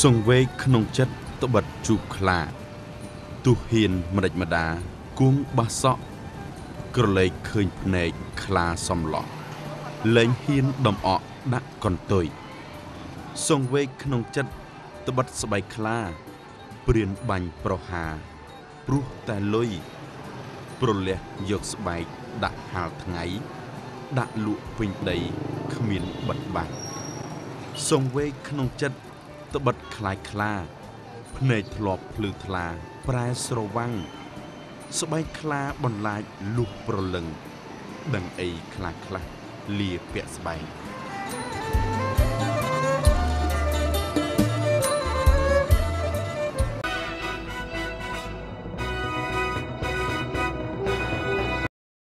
សង្វេកក្នុងចិត្តត្បិតជូបខ្លាទុះហ៊ានម្ដេចម្ដាគួងបះសក់ក្រឡេកឃើញភ្នែកខ្លាសំឡោះលែងហ៊ានដំអកដាក់កន្ទុយសង្វេកក្នុងចិត្តត្បិតស្បែកខ្លាព្រានបាញ់ប្រហាព្រោះតែលុយប្រលះយកស្បែកដាក់ហាលថ្ងៃ ដាក់លក់ពេញដីគ្មានបិទបាច់សង្វេកក្នុងចិត្ត ត្បិតខ្លាចខ្លាភ្នែកធ្លាប់ភ្លឺថ្លាប្រែស្រវាំងស្បែកខ្លាបន្លាចលុះប្រលឹងដឹងអីខ្លះខ្លះលាពាក់ស្បែក